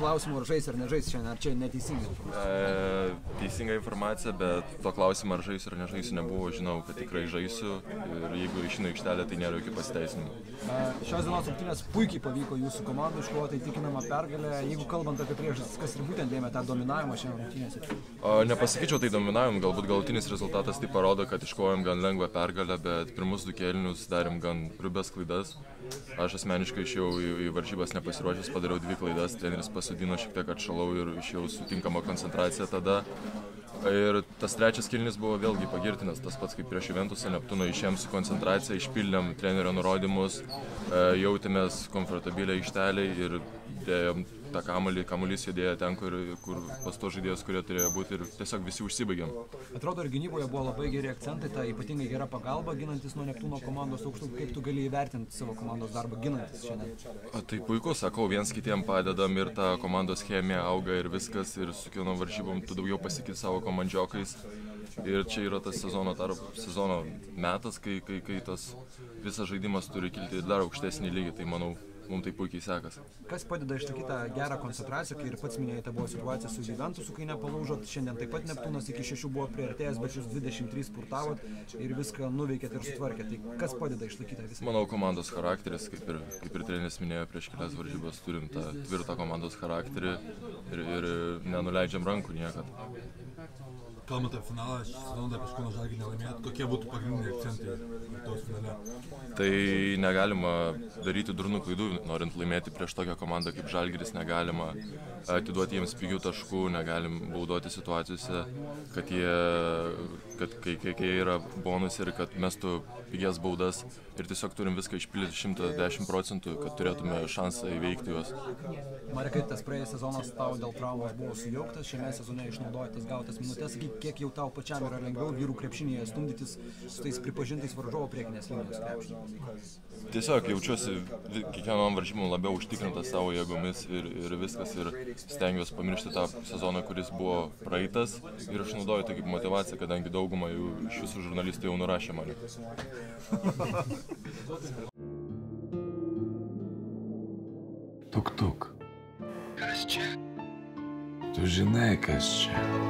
klausimų, ar žais ar nežais šiandien, ar čia neteisinga informacija? E, teisinga informacija, bet to klausimo, ar žaisiu ar nežaisiu, nebuvo. Žinau, kad tikrai žaisiu ir jeigu išinu aikštelę, tai nėra jokių pasiteisinimų. E, šios dienos rungtynės puikiai pavyko jūsų komandai iškovoti įtikinamą pergalę. Jeigu kalbant apie priežastis, kas ir būtent lėmė tą dominavimą šiandien rungtynėse? Nepasakyčiau tai dominavimu, galbūt galutinis rezultatas tai parodo, kad iškovojom gan lengvą pergalę, bet pirmus du kėlinius darėm gan rubės klaidas. Aš asmeniškai išėjau į, į varžybas nepasiruošęs, padariau dvi klaidas, treneris pasodino šiek tiek atšalau ir išėjau su tinkama koncentracija tada. Ir tas trečias kilnis buvo vėlgi pagirtinas, tas pats kaip prieš Juventusą Neptūno išėjom su koncentracija, išpildėm trenerio nurodymus, e, jautėmės komfortabiliai aikšteliai ir dėjom tą kamuolį, kamuolys judėjo ten, kur, kur pas to žaidėjus, kurie turėjo būti ir tiesiog visi užsibaigėm. Atrodo, ir gynyboje buvo labai geri akcentai, ta ypatingai gera pagalba ginantis nuo Neptūno komandos aukštų. Kaip tu gali įvertinti savo komandos darbą ginantis šiandien? O, tai puiku, sakau, viens kitiem padedam ir ta komandos chemija auga ir viskas ir su kiekvienom varžybom tu daugiau pasikit savo komandžiokais. Ir čia yra tas sezono, tarp, sezono metas, kai, kai, kai tas visas žaidimas turi kilti dar aukštesnį lygį, tai manau, mums tai puikiai sekasi. Kas padeda išlaikyti tą gerą koncentraciją, kai ir pats minėjote, buvo situacija su Juventusu, kai nepalūžot, šiandien taip pat Neptūnas iki šešių buvo prieartėjęs, bet jūs 23 spurtavot ir viską nuveikėt ir sutvarkėt. Tai kas padeda išlaikyti visą? Manau, komandos charakteris, kaip ir, kaip ir treneris minėjo prieš kelias varžybas, turim tą tvirtą komandos charakterį ir, ir nenuleidžiam rankų niekada. Kalbant apie finalą, sezoną dar prieš Kauno Žalgirį nelaimėt, kokie būtų pagrindiniai akcentai Lietuvos finale? Tai negalima daryti durnų klaidų, norint laimėti prieš tokią komandą kaip Žalgiris, negalima atiduoti jiems pigių taškų, negalim baudoti situacijose, kad jie, kad kai, kai, kai yra bonus ir kad mestų pigias baudas ir tiesiog turim viską išpildyti 110 procentų, kad turėtume šansą įveikti juos. Marekai, tas praėjęs sezonas tau dėl traumos buvo sujauktas, šiame sezone išnaudoji tas gautas minutės, kiek jau tau pačiam yra lengviau vyrų krepšinėje stumdytis su tais pripažintais varžovo priekinės linijos krepšininkais. Tiesiog jaučiuosi kiekvienom varžybom labiau užtikrintas savo jėgomis ir, ir viskas ir stengiuosi pamiršti tą sezoną, kuris buvo praeitas ir aš naudoju tai kaip motivaciją, kadangi dauguma jų iš visų žurnalistų jau nurašė mane. Tuk tuk. Tu žinai, kas čia.